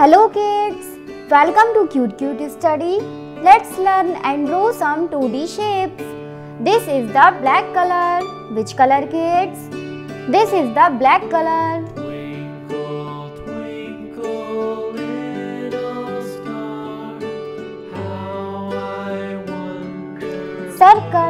Hello kids, welcome to Cute Cute Study. Let's learn and draw some 2D shapes. This is the black color. Which color kids? This is the black color. Twinkle, twinkle, little star, how I wonder Circle.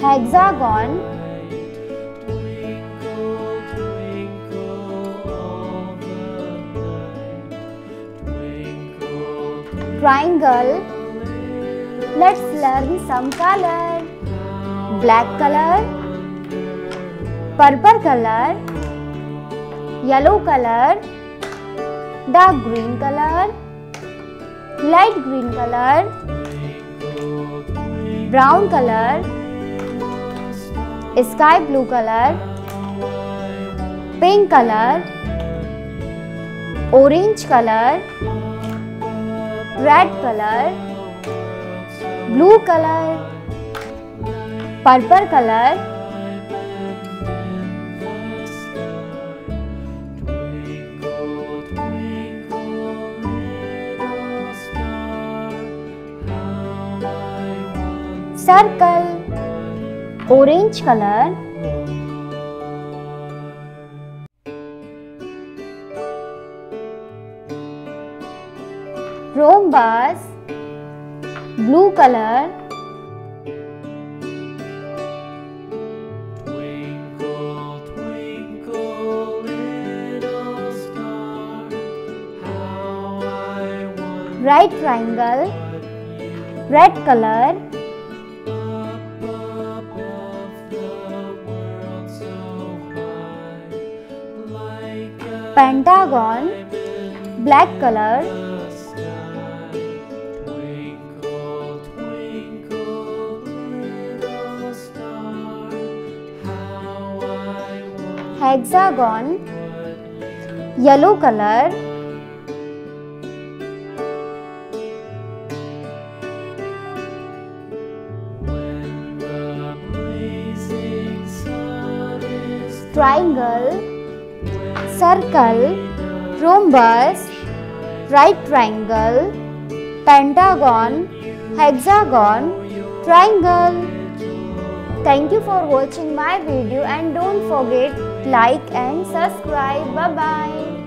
Hexagon. Triangle. Let's learn some color. Black color. Purple color. Yellow color. Dark green color. Light green color. Brown color. Sky blue color. Pink color. Orange color. Red color. Blue color. Purple color. Circle. Orange color. Rhombus. Blue color. Twinkle, twinkle, star, Right triangle. Red color. Pentagon. Black color. Hexagon. Yellow color. Triangle. Circle. Rhombus. Right triangle. Pentagon. Hexagon. Triangle. Thank you for watching my video and don't forget like and subscribe. Bye bye.